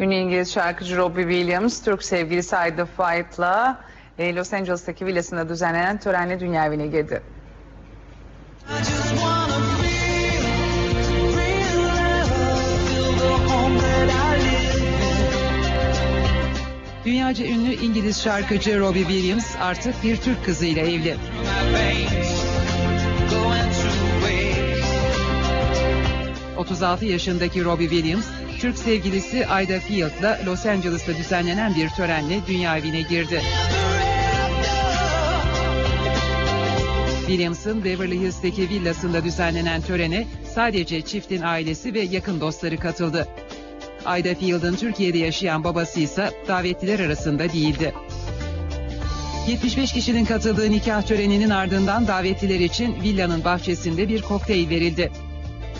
Ünlü İngiliz şarkıcı Robbie Williams, Türk sevgilisi Ayda Fight'la e, Los Angeles'taki villasında düzenlenen törenle dünya evine girdi. Dünyaca ünlü İngiliz şarkıcı Robbie Williams artık bir Türk kızıyla evli. 36 yaşındaki Robbie Williams, Türk sevgilisi Ayda Field'la Los Angeles'ta düzenlenen bir törenle dünya evine girdi. Williams'ın Beverly Hills'teki villasında düzenlenen törene sadece çiftin ailesi ve yakın dostları katıldı. Ayda Field'ın Türkiye'de yaşayan babası ise davetliler arasında değildi. 75 kişinin katıldığı nikah töreninin ardından davetliler için villanın bahçesinde bir kokteyl verildi.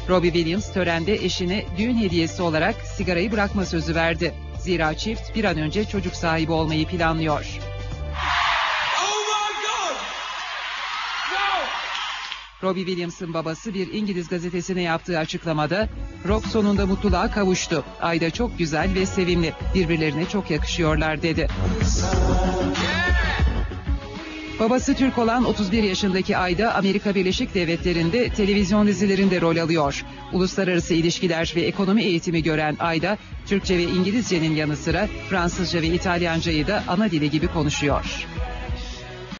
Robbie Williams törende eşine düğün hediyesi olarak sigarayı bırakma sözü verdi. Zira çift bir an önce çocuk sahibi olmayı planlıyor. Oh! Robbie Williams'ın babası bir İngiliz gazetesine yaptığı açıklamada Rob sonunda mutluluğa kavuştu. Ayda çok güzel ve sevimli. Birbirlerine çok yakışıyorlar dedi. Babası Türk olan 31 yaşındaki Ayda Amerika Birleşik Devletleri'nde televizyon dizilerinde rol alıyor. Uluslararası ilişkiler ve ekonomi eğitimi gören Ayda, Türkçe ve İngilizcenin yanı sıra Fransızca ve İtalyancayı da ana dili gibi konuşuyor.